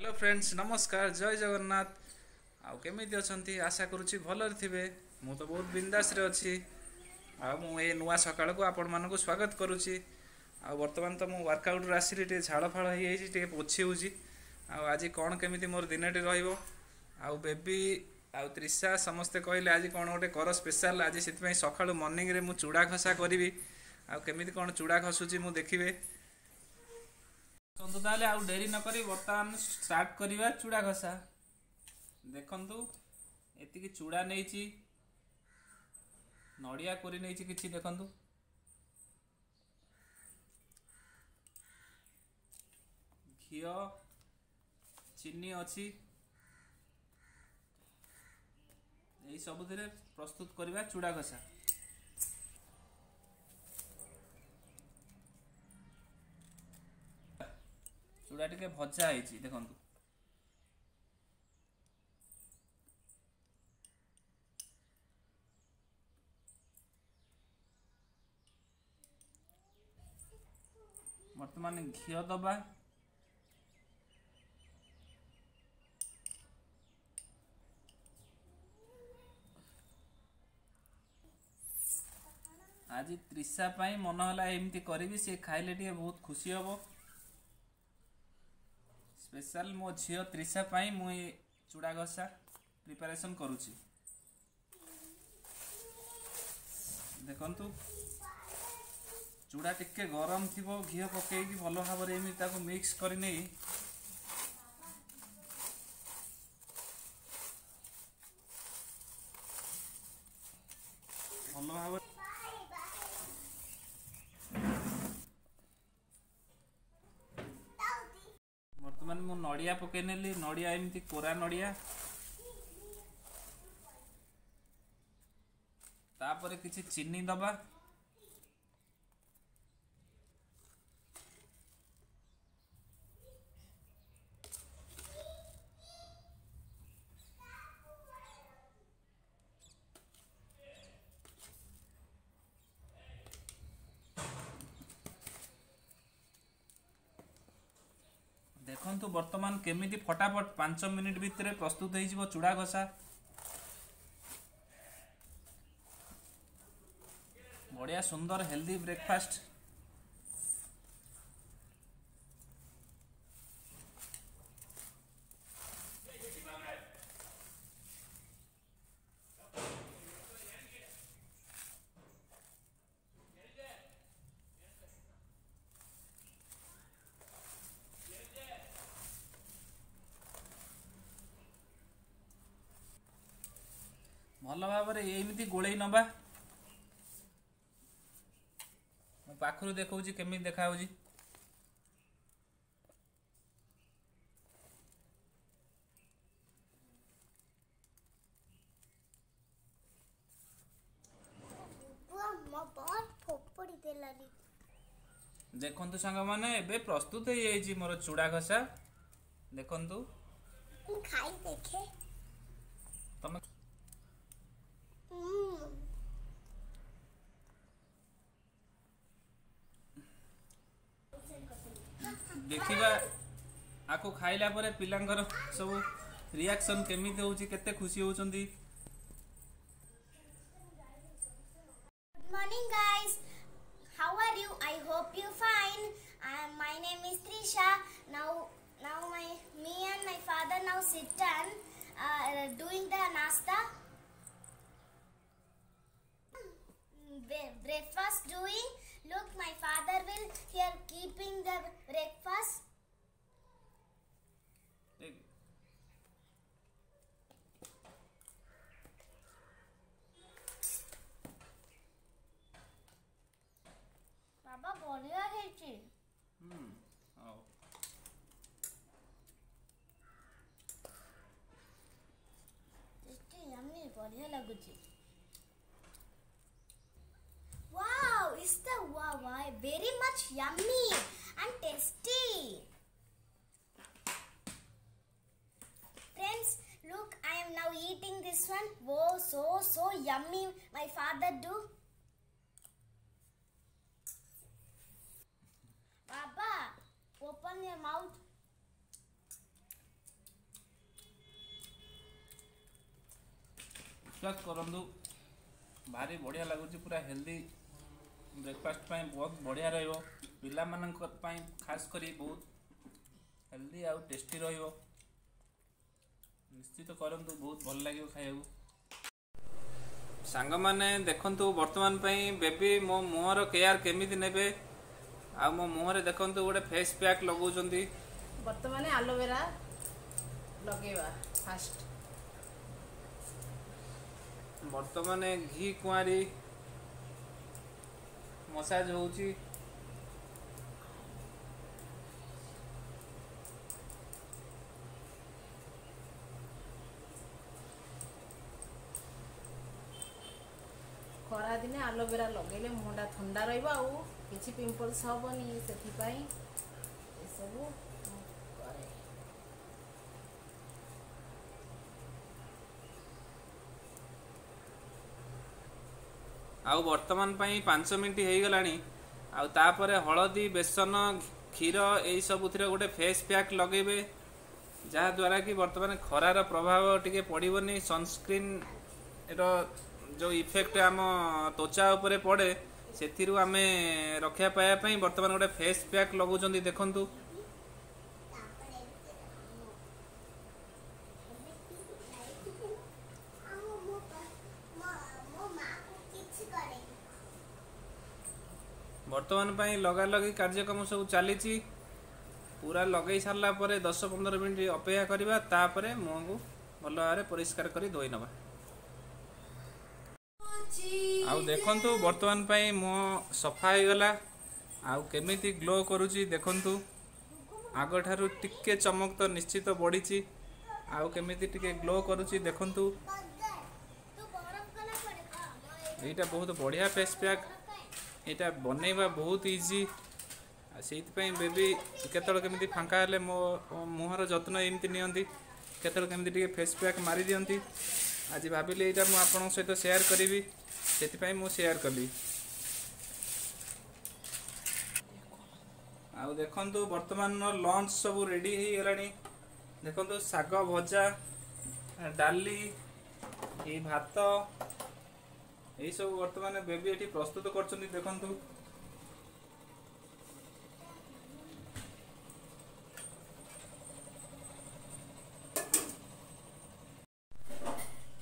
Hello friends ନମସ୍କାର ଜୟ ଜଗନ୍ନାଥ ଆଉ କେମିତି ଅଛନ୍ତି ଆଶା କରୁଛି ଭଲରେ ଥିବେ ମୁଁ ତ ବହୁତ ବିନ୍ଦାସରେ ଅଛି ଆଉ ମୁଁ ଏ ନୂଆ ସକାଳକୁ ଆପଣମାନଙ୍କୁ ସ୍ୱାଗତ କରୁଛି ଆଉ ବର୍ତ୍ତମାନ ତ ମୁଁ ୱାର୍କଆଉଟରୁ ଆସିଲି ଟିକେ ଝାଳ ଫାଳ ହେଇଯାଇଛି ଟିକେ ପୋଛି ହେଉଛି ଆଉ ଆଜି କ'ଣ କେମିତି ମୋର ଦିନଟି ରହିବ ଆଉ ବେବି ଆଉ ତ୍ରିଷା ସମସ୍ତେ କହିଲେ ଆଜି କ'ଣ ଗୋଟେ କର ସ୍ପେଶାଲ ଆଜି ସେଥିପାଇଁ ସକାଳୁ ମର୍ଣ୍ଣିଂରେ ମୁଁ ଚୁଡ଼ା ଘଷା କରିବି ଆଉ କେମିତି କ'ଣ ଚୁଡ଼ା ଘଷୁଛି ମୁଁ ଦେଖିବେ ଦେଖନ୍ତୁ ତାହେଲେ ଆଉ ଡେରି ନ କରି ବର୍ତ୍ତମାନ ଷ୍ଟାର୍ଟ କରିବା ଚୁଡ଼ା ଘଷା। ଦେଖନ୍ତୁ ଏତିକି ଚୁଡ଼ା ନେଇଛି। ନଡ଼ିଆ କୋରି ନେଇଛି କିଛି ଦେଖନ୍ତୁ। ଘିଅ ଚିନି ଅଛି। ଏଇ ସବୁଥିରେ ପ୍ରସ୍ତୁତ କରିବା ଚୁଡ଼ା ଘଷା। ଚୁଡ଼ା ଟିକେ ଭଜା ହେଇଛି ଦେଖନ୍ତୁ ବର୍ତ୍ତମାନ ଘିଅ ଦବା ଆଜି ତ୍ରିଷା ପାଇଁ ମନ ହେଲା ଏମିତି କରିବି ସେ ଖାଇଲେ ଟିକେ ବହୁତ ଖୁସି ହବ ସ୍ପେଶାଲ ମୋ ଝିଅ ତ୍ରିଷା ପାଇଁ ମୁଁ ଏ ଚୁଡ଼ା ଘଷା ପ୍ରିପାରେସନ୍ କରୁଛି। ଦେଖନ୍ତୁ। ଚୁଡ଼ା ଟିକେ ଗରମ ଥିବ ଘିଅ ପକେଇକି ଭଲ ଭାବରେ ଏମିତି ତାକୁ ମିକ୍ସ କରି ନେଇ ଭଲ ଭାବରେ ବର୍ତ୍ତମାନ ମୁଁ ନଡ଼ିଆ ପକେଇ ନେଲି ନଡ଼ିଆ ଏମିତି କୋରା ନଡ଼ିଆ। ତାପରେ କିଛି ଚିନି ଦବା। ଦେଖନ୍ତୁ ବର୍ତ୍ତମାନ କେମିତି ଫଟାଫଟ ପାଞ୍ଚ ମିନିଟ୍ ଭିତରେ ପ୍ରସ୍ତୁତ ହେଇଯିବ ଚୁଡ଼ା ଘଷା। ବଢ଼ିଆ ସୁନ୍ଦର ହେଲ୍ଦି ବ୍ରେକଫାଷ୍ଟ ଭଲ ଭାବରେ ଏମିତି ଗୋଳେଇ ନବା। ମୁଁ ପାଖରୁ ଦେଖଉଛି କେମିତି ଦେଲାନି ଦେଖନ୍ତୁ ସାଙ୍ଗମାନେ ଏବେ ପ୍ରସ୍ତୁତ ହେଇଯାଇଛି ମୋର ଚୁଡ଼ା ଘଷା। ଦେଖନ୍ତୁ। ମୁଁ ଖାଇ ଦେଖେ। ଦେଖିବା ଆକୁ ଖାଇଲା ପରେ ପିଲାଙ୍କର ସବୁ ରିଆକ୍ସନ୍ କେମିତି ହେଉଛି କେତେ ଖୁସି ହେଉଛନ୍ତି Good morning, guys. How are you? I hope you fine. Uh, my name is Trisha. Now, now my me and my father now sit and uh, doing the nasta. Bre- breakfast doing. Look, my father will here keeping the breakfast. Hey. বাবা বনিয়া খেয়েছি হুম আও tasty আমি Baniya লাগুছি is the Wawai very much yummy and tasty. Friends, look, I am now eating this one. Whoa, so, so yummy. My father do. Baba, open your mouth. विश्वास करूँ भारी बढ़िया लगुच पूरा हेल्दी ବ୍ରେକଫାଷ୍ଟ ପାଇଁ ବହୁତ ବଢ଼ିଆ ରହିବ। ପିଲାମାନଙ୍କ ପାଇଁ ଖାସ୍ କରି ବହୁତ ହେଲ୍ଦି ଆଉ ଟେଷ୍ଟି ରହିବ। ନିଶ୍ଚିତ କରନ୍ତୁ ବହୁତ ଭଲ ଲାଗିବ ଖାଇବାକୁ। ସାଙ୍ଗମାନେ ଦେଖନ୍ତୁ ବର୍ତ୍ତମାନ ପାଇଁ ବେବି ମୋ ମୁହଁର କେୟାର କେମିତି ନେବେ? ଆଉ ମୋ ମୁହଁରେ ଦେଖନ୍ତୁ ଗୋଟେ ଫେସ୍ ପ୍ୟାକ୍ ଲଗାଉଛନ୍ତି। ବର୍ତ୍ତମାନ ଆଲୋଭେରା ଲଗେଇବା ଫାଷ୍ଟ ବର୍ତ୍ତମାନ ଘି କୁଆଁରୀ ମସାଜ ହେଉଛି। ଖରାଦିନେ ଆଲୋଭେରା ଲଗେଇଲେ ମୁହଁଟା ଥଣ୍ଡା ରହିବ ଆଉ କିଛି ପିମ୍ପଲ୍ସ ହବନି ସେଥିପାଇଁ ଏସବୁ ମୁଁ କରେ ଆଉ ବର୍ତ୍ତମାନ ପାଇଁ ପାଞ୍ଚ ମିନିଟ୍ ହେଇଗଲାଣି। ଆଉ ତାପରେ ହଳଦୀ ବେସନ କ୍ଷୀର ଏଇ ସବୁଥିରେ ଗୋଟେ ଫେସ୍ ପ୍ୟାକ୍ ଲଗେଇବେ। ଯାହାଦ୍ୱାରା କି ବର୍ତ୍ତମାନ ଖରାର ପ୍ରଭାବ ଟିକେ ପଡ଼ିବନି। ସନସ୍କ୍ରିନ୍ ର ଯେଉଁ ଇଫେକ୍ଟ ଆମ ତ୍ୱଚା ଉପରେ ପଡ଼େ ସେଥିରୁ ଆମେ ରକ୍ଷା ପାଇବା ପାଇଁ ବର୍ତ୍ତମାନ ଗୋଟେ ଫେସ୍ ପ୍ୟାକ୍ ଲଗାଉଛନ୍ତି ଦେଖନ୍ତୁ। ବର୍ତ୍ତମାନ ପାଇଁ ଲଗାଲଗି କାର୍ଯ୍ୟକ୍ରମ ସବୁ ଚାଲିଛି। ପୁରା ଲଗେଇ ସାରିଲା ପରେ ଦଶ ପନ୍ଦର ମିନିଟ୍ ଅପେକ୍ଷା କରିବା ତାପରେ ମୁହଁକୁ ଭଲ ଭାବରେ ପରିଷ୍କାର କରି ଧୋଇ ନେବା। ଆଉ ଦେଖନ୍ତୁ ବର୍ତ୍ତମାନ ପାଇଁ ମୁହଁ ସଫା ହେଇଗଲା। ଆଉ କେମିତି ଗ୍ଲୋ କରୁଛି ଦେଖନ୍ତୁ। ଆଗଠାରୁ ଟିକେ ଚମକ ତ ନିଶ୍ଚିତ ବଢ଼ିଛି। ଆଉ କେମିତି ଟିକେ ଗ୍ଲୋ କରୁଛି ଦେଖନ୍ତୁ। ଏଇଟା ବହୁତ ବଢ଼ିଆ ଫେସ୍ ପ୍ୟାକ୍ ଏଇଟା ବନେଇବା ବହୁତ ଇଜି ଆଉ ସେଇଥିପାଇଁ ବେବି କେତେବେଳେ କେମିତି ଫାଙ୍କା ହେଲେ ମୋ ମୁହଁର ଯତ୍ନ ଏମିତି ନିଅନ୍ତି। କେତେବେଳେ କେମିତି ଟିକେ ଫେସ୍ ପ୍ୟାକ୍ ମାରି ଦିଅନ୍ତି। ଆଜି ଭାବିଲି ଏଇଟା ମୁଁ ଆପଣଙ୍କ ସହିତ ସେୟାର କରିବି। ସେଥିପାଇଁ ମୁଁ ସେୟାର କଲି। ଆଉ ଦେଖନ୍ତୁ ବର୍ତ୍ତମାନର ଲଞ୍ଚ ସବୁ ରେଡ଼ି ହେଇଗଲାଣି। ଦେଖନ୍ତୁ ଶାଗ ଭଜା ଡାଲି ଏଇ ଭାତ ଏଇସବୁ ବର୍ତ୍ତମାନ ପ୍ରସ୍ତୁତ କରୁଛନ୍ତି ଦେଖନ୍ତୁ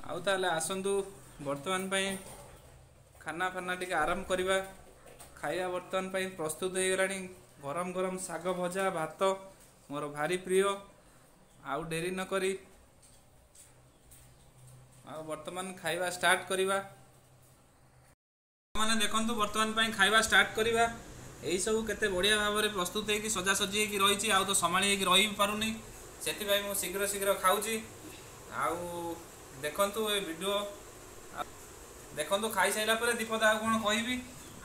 ଆଉ ତାହେଲେ ଆସନ୍ତୁ ବର୍ତ୍ତମାନ ପାଇଁ ଖାନା ଫାନା ଟିକେ ଆରମ୍ଭ କରିବା ଖାଇବା ବର୍ତ୍ତମାନ ପାଇଁ ପ୍ରସ୍ତୁତ ହେଇଗଲାଣି ଗରମ ଗରମ ଶାଗ ଭଜା ଭାତ ମୋର ଭାରି ପ୍ରିୟ। ଆଉ ଡେରି ନ କରି ଆଉ ବର୍ତ୍ତମାନ ଖାଇବା ଷ୍ଟାର୍ଟ କରିବା। ମାନେ ଦେଖନ୍ତୁ ବର୍ତ୍ତମାନ ପାଇଁ ଖାଇବା ଷ୍ଟାର୍ଟ କରିବା। ଏଇ ସବୁ କେତେ ବଢ଼ିଆ ଭାବରେ ପ୍ରସ୍ତୁତ ହେଇକି ସଜାସଜି ହେଇକି ରହିଛି। ଆଉ ତ ସମ୍ଭାଳି ହେଇକି ରହି ପାରୁନି। ସେଥିପାଇଁ ମୁଁ ଶୀଘ୍ର ଶୀଘ୍ର ଖାଉଛି। ଆଉ ଦେଖନ୍ତୁ ଏ ଭିଡ଼ିଓ ଦେଖନ୍ତୁ ଖାଇସାରିଲା ପରେ ଦୀପଦ ଆଉ କ'ଣ କହିବି?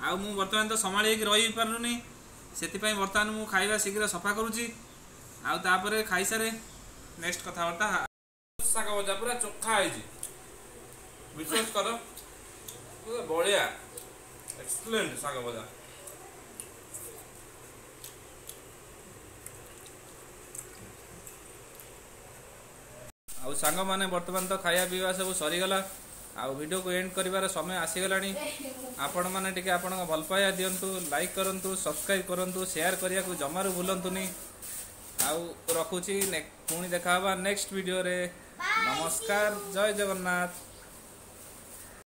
ଆଉ ମୁଁ ବର୍ତ୍ତମାନ ତ ସମ୍ଭାଳି ହେଇକି ରହି ବି ପାରୁନି। ସେଥିପାଇଁ ବର୍ତ୍ତମାନ ମୁଁ ଖାଇବା ଶୀଘ୍ର ସଫା କରୁଛି। ଆଉ ତାପରେ ଖାଇସାରେ ନେକ୍ସଟ କଥାବାର୍ତ୍ତା ଶାଗ ଭଜା ପୁରା ଚୋଖା ହେଇଛି। ବିଶ୍ୱାସ କର ପୁରା ଶାଗ ଭଜା ଆଉ ସାଙ୍ଗମାନେ ବର୍ତ୍ତମାନ ତ ଖାଇବା ପିଇବା ସବୁ ସରିଗଲା। ଆଉ ଭିଡ଼ିଓକୁ ଏଣ୍ଡ କରିବାର ସମୟ ଆସିଗଲାଣି। ଆପଣମାନେ ଟିକେ ଆପଣଙ୍କ ଭଲ ପାଇବା ଦିଅନ୍ତୁ ଲାଇକ୍ କରନ୍ତୁ ସବସ୍କ୍ରାଇବ୍ କରନ୍ତୁ ସେୟାର କରିବାକୁ ଜମାରୁ ଭୁଲନ୍ତୁନି। ଆଉ ରଖୁଛି ପୁଣି ଦେଖା ହେବା ନେକ୍ସଟ ଭିଡ଼ିଓରେ ନମସ୍କାର ଜୟ ଜଗନ୍ନାଥ।